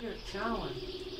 Look at it.